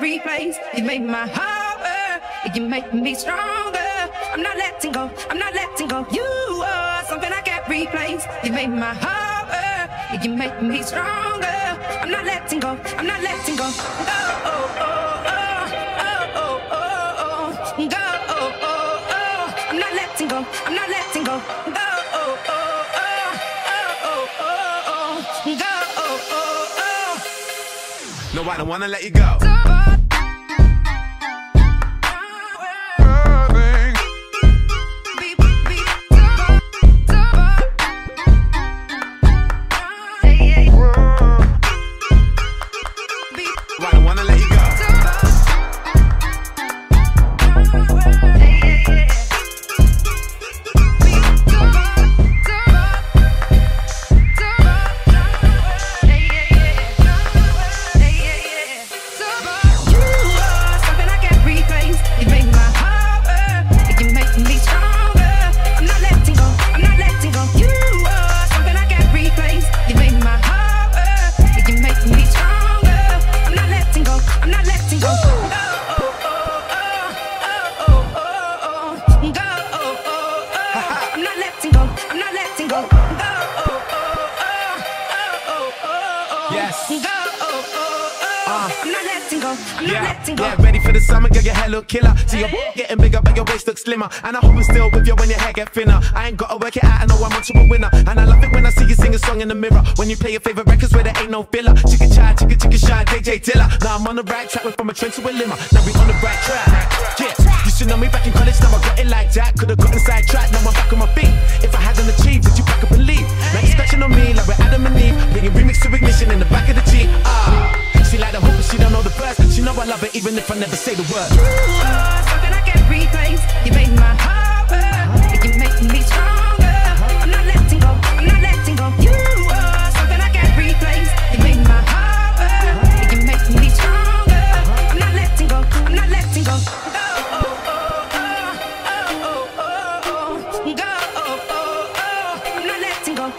replaced. You made my heart hurt. You make me stronger. I'm not letting go. I'm not letting go. You are something I can't replace. You make my heart hurt. You make me stronger. I'm not letting go. I'm not letting go. Go. Oh, oh, oh, oh, oh, oh, oh. Go. Oh, oh, oh. I'm not letting go. I'm not letting go. Go. Oh, oh, oh, oh, oh, oh, oh. Go. Oh, oh, oh. No, I don't wanna let you go. I I'm not letting go. Go, oh, oh, oh. Yes. Oh, oh, oh. I'm not letting go. Not Yeah, letting go. yeah, ready for the summer, girl, your hair look killer. See your getting bigger, but your waist looks slimmer. And I hope I'm still with you when your hair get thinner. I ain't gotta work it out, I know I'm on to a winner. And I love it when I see you sing a song in the mirror. When you play your favorite records where there ain't no filler. Chicka chai, chicka chicka shy, DJ Dilla. Now I'm on the right track, went from a trend to a limo. Now we on the right track. Yeah, you should know me back in college, now I got it like that. Could've gotten sidetracked, It even if I never say the word. You are something I can't replace. You my heart hurt. You make me stronger. I'm not letting go. I'm not letting go. You are something I can't replace. You my heart hurt. You make me stronger. I'm not letting go. I'm not letting go.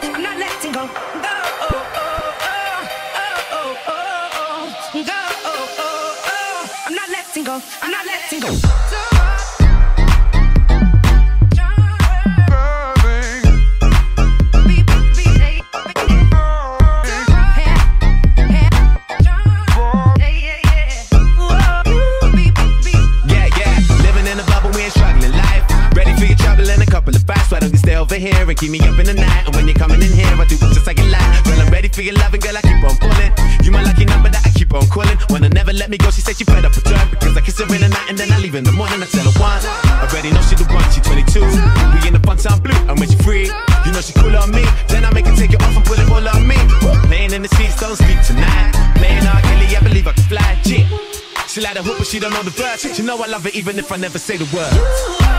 I'm not letting go. Go. Go, letting go. I'm not letting go. Yeah, yeah, living in a bubble, we ain't struggling life. Ready for your trouble in a couple of fights. Why don't you stay over here and keep me up in the night? And when you're coming in here, I do it just like you like. Girl, I'm ready for your loving, girl, I keep on pulling. You my lucky number that I keep on calling. Wanna never let me go, she said she fed up with her because I kiss her in the night and then I leave in the morning. I tell her one. Already know she the one, she 22. We in the fun time blue, and when she free, you know she cool on me. Then I make her take it off and pull it all on me. Laying in the seats, don't sleep tonight. Playing R. Kelly, I believe I can fly. Yeah. She like the hoop, but she don't know the verse. She know I love it even if I never say the word.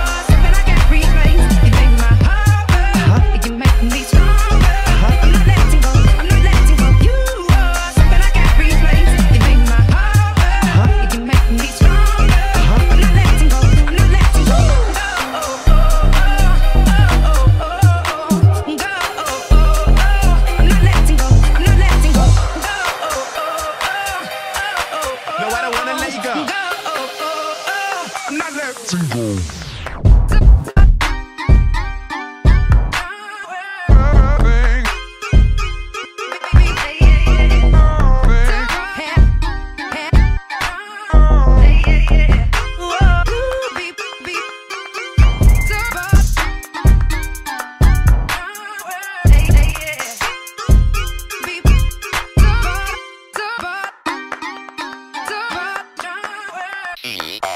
No, I don't wanna let you go. Go, oh, oh, oh. I'm not letting Single. G.